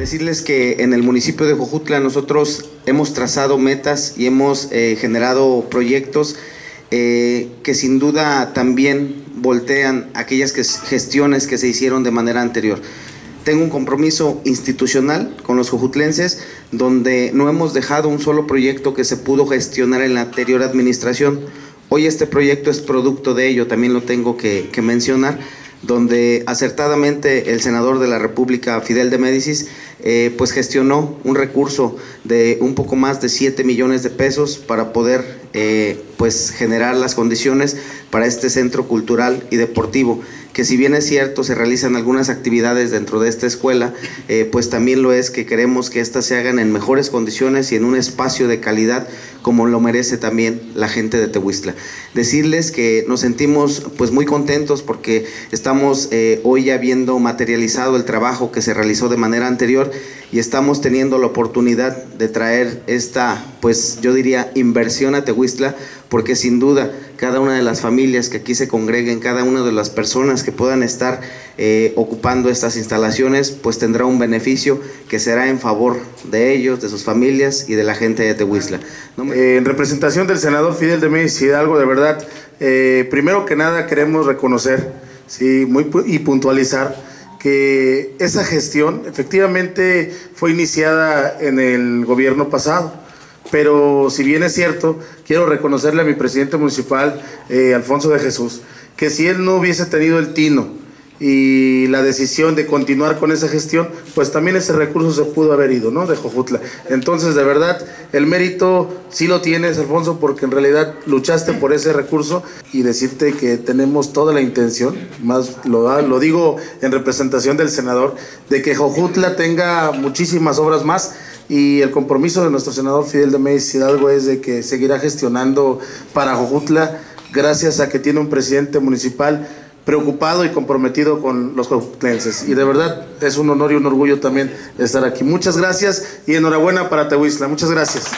Decirles que en el municipio de Jojutla nosotros hemos trazado metas y hemos eh, generado proyectos eh, que sin duda también voltean aquellas que, gestiones que se hicieron de manera anterior. Tengo un compromiso institucional con los jojutlenses donde no hemos dejado un solo proyecto que se pudo gestionar en la anterior administración. Hoy este proyecto es producto de ello, también lo tengo que, que mencionar donde acertadamente el senador de la República, Fidel de Médicis, eh, pues gestionó un recurso de un poco más de 7 millones de pesos para poder eh, pues generar las condiciones para este centro cultural y deportivo que si bien es cierto se realizan algunas actividades dentro de esta escuela, eh, pues también lo es que queremos que éstas se hagan en mejores condiciones y en un espacio de calidad como lo merece también la gente de Tehuistla. Decirles que nos sentimos pues muy contentos porque estamos eh, hoy ya viendo materializado el trabajo que se realizó de manera anterior y estamos teniendo la oportunidad de traer esta, pues yo diría, inversión a Tehuistla, porque sin duda cada una de las familias que aquí se congreguen, cada una de las personas que puedan estar eh, ocupando estas instalaciones, pues tendrá un beneficio que será en favor de ellos, de sus familias y de la gente de Tehuistla. Eh, en representación del senador Fidel de México Hidalgo, de verdad, eh, primero que nada queremos reconocer muy, y puntualizar que esa gestión efectivamente fue iniciada en el gobierno pasado. Pero si bien es cierto, quiero reconocerle a mi presidente municipal, eh, Alfonso de Jesús, que si él no hubiese tenido el tino y la decisión de continuar con esa gestión, pues también ese recurso se pudo haber ido, ¿no? De Jojutla. Entonces, de verdad, el mérito sí lo tienes, Alfonso, porque en realidad luchaste por ese recurso y decirte que tenemos toda la intención, más lo, lo digo en representación del senador, de que Jojutla tenga muchísimas obras más y el compromiso de nuestro senador Fidel de México Hidalgo es de que seguirá gestionando para Jojutla gracias a que tiene un presidente municipal preocupado y comprometido con los jojutlenses. Y de verdad es un honor y un orgullo también estar aquí. Muchas gracias y enhorabuena para Tehuisla. Muchas gracias.